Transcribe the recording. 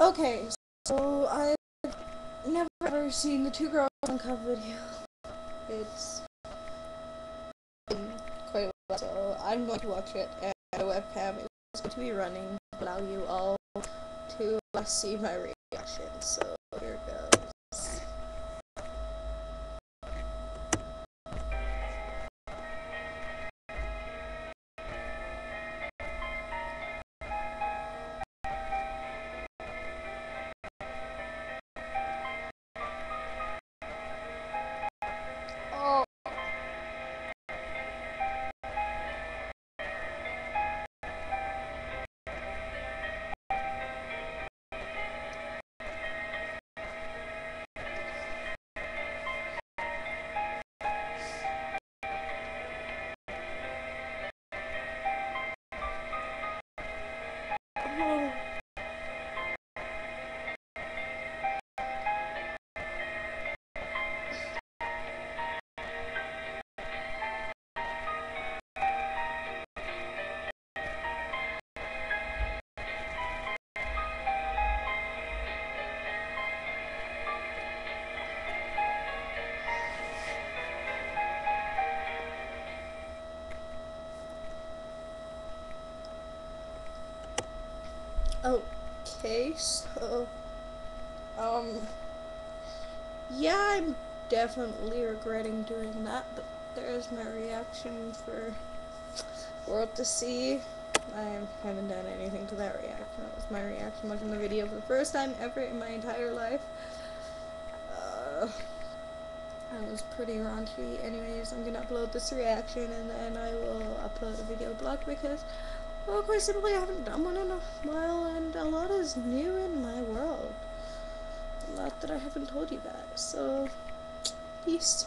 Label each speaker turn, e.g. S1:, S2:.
S1: Okay, so I've never ever seen the two girls one cup video. It's quite while, so I'm going to watch it and a webcam is going to be running allow you all to see my reaction. So here it goes. Okay, so um yeah, I'm definitely regretting doing that, but there's my reaction for world to see. I haven't done anything to that reaction. That was my reaction watching the video for the first time ever in my entire life. Uh, that was pretty raunchy. Anyways, I'm gonna upload this reaction and then I will upload a video blog because, well, quite simply, I haven't done one in a while is new in my world. A lot that I haven't told you guys. So, peace.